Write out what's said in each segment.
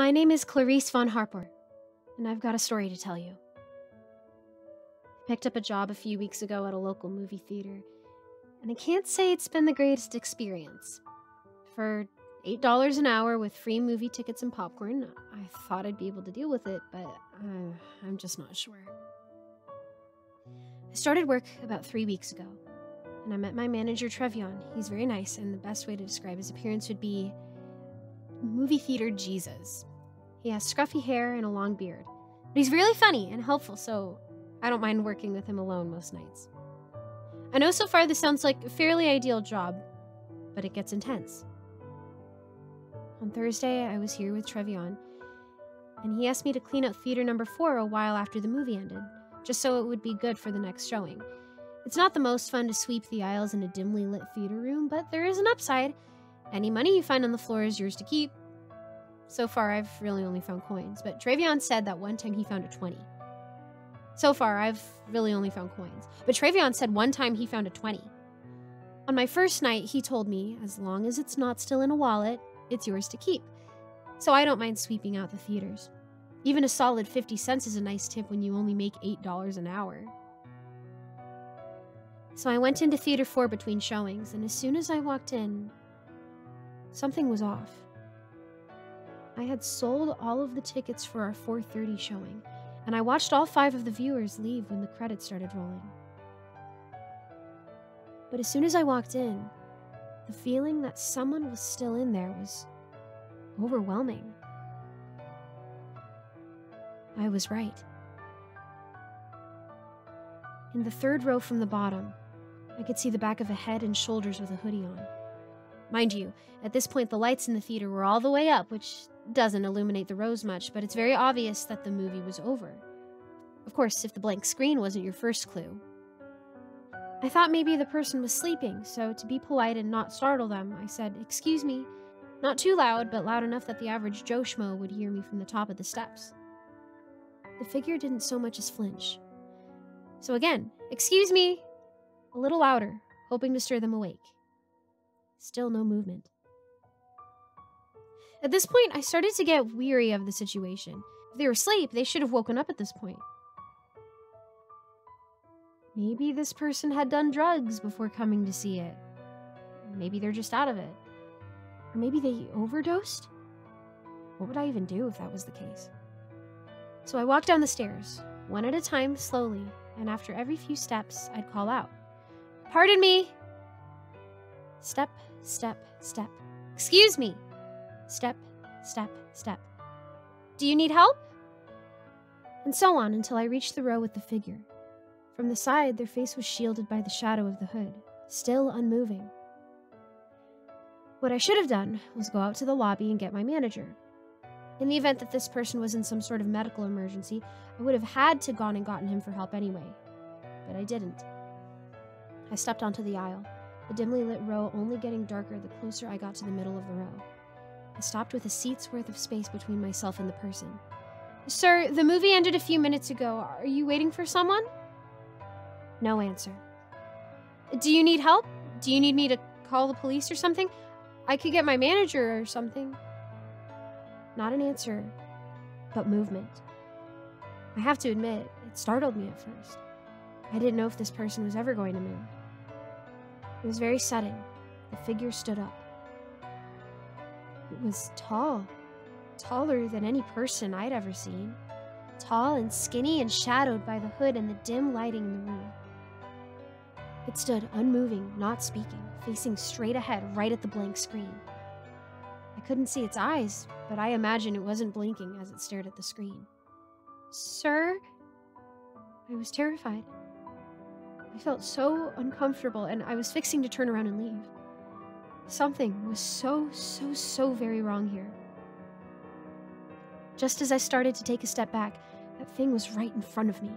My name is Clarice von Harper, and I've got a story to tell you. I picked up a job a few weeks ago at a local movie theater, and I can't say it's been the greatest experience. For $8 an hour with free movie tickets and popcorn, I thought I'd be able to deal with it, but uh, I'm just not sure. I started work about three weeks ago, and I met my manager, Trevion. He's very nice, and the best way to describe his appearance would be movie theater Jesus. He has scruffy hair and a long beard, but he's really funny and helpful, so I don't mind working with him alone most nights. I know so far this sounds like a fairly ideal job, but it gets intense. On Thursday, I was here with Trevion, and he asked me to clean up theater number four a while after the movie ended, just so it would be good for the next showing. It's not the most fun to sweep the aisles in a dimly lit theater room, but there is an upside. Any money you find on the floor is yours to keep. So far, I've really only found coins, but Trevion said that one time he found a 20. So far, I've really only found coins, but Trevion said one time he found a 20. On my first night, he told me, as long as it's not still in a wallet, it's yours to keep. So I don't mind sweeping out the theaters. Even a solid 50 cents is a nice tip when you only make $8 an hour. So I went into Theater 4 between showings, and as soon as I walked in, something was off. I had sold all of the tickets for our 4:30 showing, and I watched all 5 of the viewers leave when the credits started rolling. But as soon as I walked in, the feeling that someone was still in there was overwhelming. I was right. In the third row from the bottom, I could see the back of a head and shoulders with a hoodie on. Mind you, at this point the lights in the theater were all the way up, which doesn't illuminate the rows much, but it's very obvious that the movie was over. Of course, if the blank screen wasn't your first clue. I thought maybe the person was sleeping, so to be polite and not startle them, I said, Excuse me. Not too loud, but loud enough that the average Joe Schmo would hear me from the top of the steps. The figure didn't so much as flinch. So again, Excuse me, a little louder, hoping to stir them awake. Still no movement. At this point, I started to get weary of the situation. If they were asleep, they should have woken up at this point. Maybe this person had done drugs before coming to see it. Maybe they're just out of it. Or maybe they overdosed? What would I even do if that was the case? So I walked down the stairs, one at a time, slowly, and after every few steps, I'd call out, Pardon me! Step, step, step. Excuse me! Step, step, step. Do you need help? And so on until I reached the row with the figure. From the side, their face was shielded by the shadow of the hood, still unmoving. What I should have done was go out to the lobby and get my manager. In the event that this person was in some sort of medical emergency, I would have had to gone and gotten him for help anyway. But I didn't. I stepped onto the aisle, the dimly lit row only getting darker the closer I got to the middle of the row. I stopped with a seat's worth of space between myself and the person. Sir, the movie ended a few minutes ago. Are you waiting for someone? No answer. Do you need help? Do you need me to call the police or something? I could get my manager or something. Not an answer, but movement. I have to admit, it startled me at first. I didn't know if this person was ever going to move. It was very sudden. The figure stood up. It was tall, taller than any person I'd ever seen. Tall and skinny and shadowed by the hood and the dim lighting in the room. It stood unmoving, not speaking, facing straight ahead right at the blank screen. I couldn't see its eyes, but I imagine it wasn't blinking as it stared at the screen. Sir? I was terrified. Felt so uncomfortable, and I was fixing to turn around and leave. Something was so, so, so very wrong here. Just as I started to take a step back, that thing was right in front of me.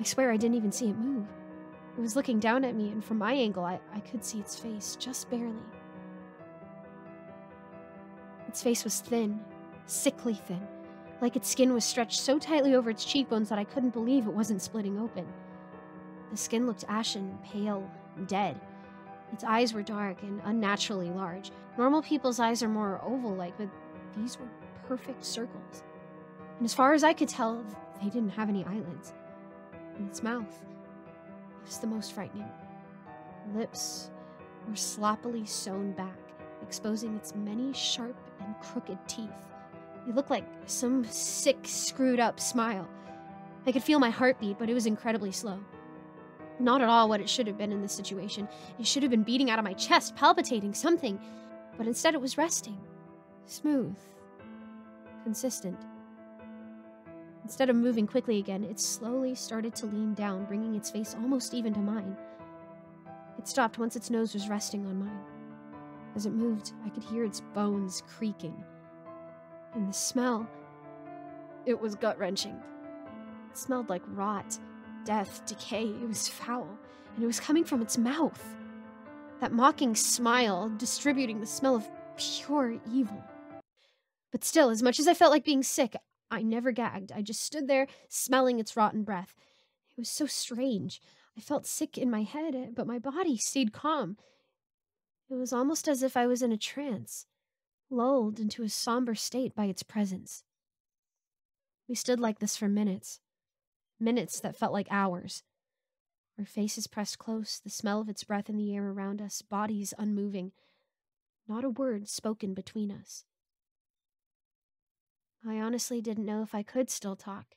I swear I didn't even see it move. It was looking down at me, and from my angle, I, I could see its face, just barely. Its face was thin, sickly thin, like its skin was stretched so tightly over its cheekbones that I couldn't believe it wasn't splitting open. The skin looked ashen, pale, and dead. Its eyes were dark and unnaturally large. Normal people's eyes are more oval like, but these were perfect circles. And as far as I could tell, they didn't have any eyelids. And its mouth was the most frightening. Lips were sloppily sewn back, exposing its many sharp and crooked teeth. It looked like some sick, screwed up smile. I could feel my heartbeat, but it was incredibly slow. Not at all what it should have been in this situation. It should have been beating out of my chest, palpitating, something. But instead it was resting. Smooth. Consistent. Instead of moving quickly again, it slowly started to lean down, bringing its face almost even to mine. It stopped once its nose was resting on mine. As it moved, I could hear its bones creaking. And the smell, it was gut wrenching. It smelled like rot death, decay. It was foul, and it was coming from its mouth. That mocking smile distributing the smell of pure evil. But still, as much as I felt like being sick, I never gagged. I just stood there, smelling its rotten breath. It was so strange. I felt sick in my head, but my body stayed calm. It was almost as if I was in a trance, lulled into a somber state by its presence. We stood like this for minutes, minutes that felt like hours. Our faces pressed close, the smell of its breath in the air around us, bodies unmoving. Not a word spoken between us. I honestly didn't know if I could still talk,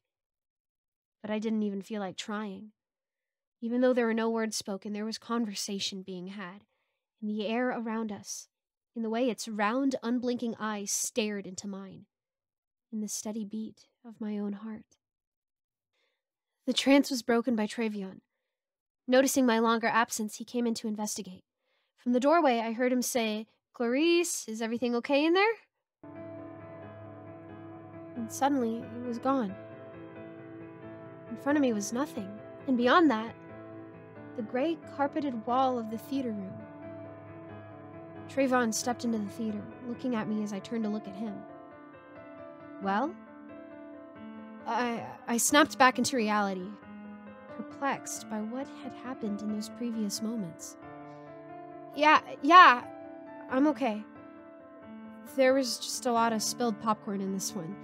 but I didn't even feel like trying. Even though there were no words spoken, there was conversation being had, in the air around us, in the way its round, unblinking eyes stared into mine, in the steady beat of my own heart. The trance was broken by Trevion. Noticing my longer absence, he came in to investigate. From the doorway, I heard him say, Clarice, is everything okay in there? And suddenly, it was gone. In front of me was nothing, and beyond that, the gray carpeted wall of the theater room. Trayvon stepped into the theater, looking at me as I turned to look at him. Well? I, I snapped back into reality, perplexed by what had happened in those previous moments. Yeah, yeah, I'm okay. There was just a lot of spilled popcorn in this one.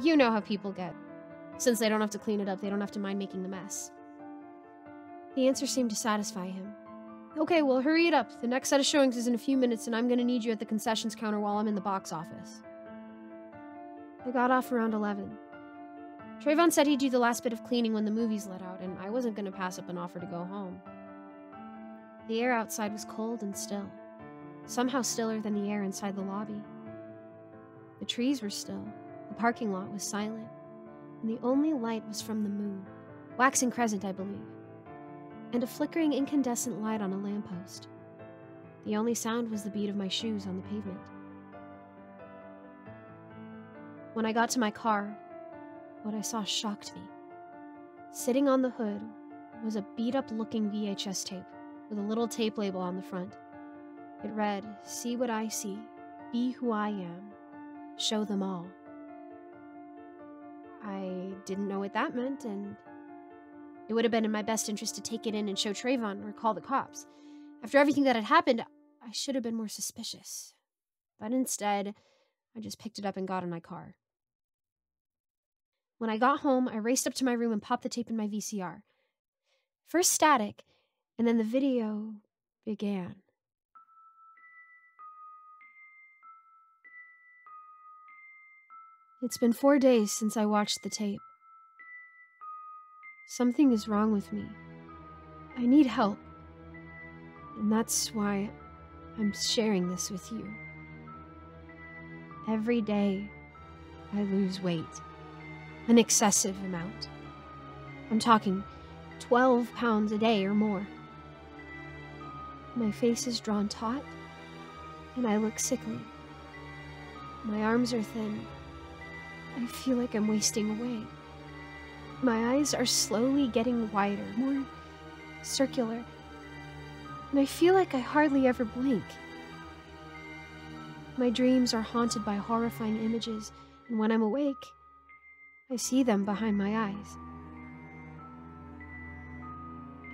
You know how people get. Since they don't have to clean it up, they don't have to mind making the mess. The answer seemed to satisfy him. Okay, well, hurry it up. The next set of showings is in a few minutes, and I'm gonna need you at the concessions counter while I'm in the box office. I got off around 11. Trayvon said he'd do the last bit of cleaning when the movies let out, and I wasn't going to pass up an offer to go home. The air outside was cold and still, somehow stiller than the air inside the lobby. The trees were still, the parking lot was silent, and the only light was from the moon, waxing crescent, I believe, and a flickering incandescent light on a lamppost. The only sound was the beat of my shoes on the pavement. When I got to my car, what I saw shocked me. Sitting on the hood was a beat up looking VHS tape with a little tape label on the front. It read, See what I see, be who I am, show them all. I didn't know what that meant, and it would have been in my best interest to take it in and show Trayvon or call the cops. After everything that had happened, I should have been more suspicious. But instead, I just picked it up and got in my car. When I got home, I raced up to my room and popped the tape in my VCR. First static, and then the video began. It's been four days since I watched the tape. Something is wrong with me. I need help. And that's why I'm sharing this with you. Every day, I lose weight an excessive amount. I'm talking 12 pounds a day or more. My face is drawn taut, and I look sickly. My arms are thin. I feel like I'm wasting away. My eyes are slowly getting wider, more circular, and I feel like I hardly ever blink. My dreams are haunted by horrifying images, and when I'm awake, I see them behind my eyes.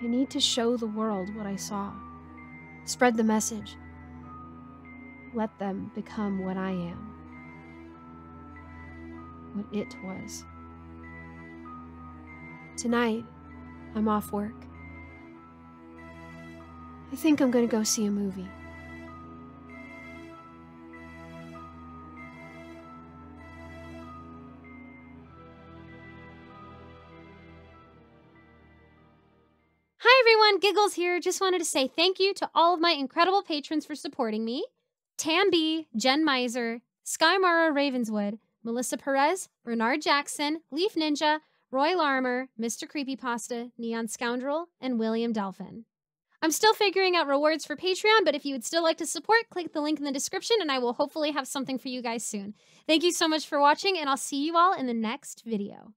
I need to show the world what I saw, spread the message. Let them become what I am. what it was. Tonight, I'm off work. I think I'm going to go see a movie. Giggles here. Just wanted to say thank you to all of my incredible patrons for supporting me. Tam B, Jen Miser, Skymara Ravenswood, Melissa Perez, Bernard Jackson, Leaf Ninja, Roy Larmer, Mr. Creepypasta, Neon Scoundrel, and William Dolphin. I'm still figuring out rewards for Patreon, but if you would still like to support, click the link in the description and I will hopefully have something for you guys soon. Thank you so much for watching, and I'll see you all in the next video.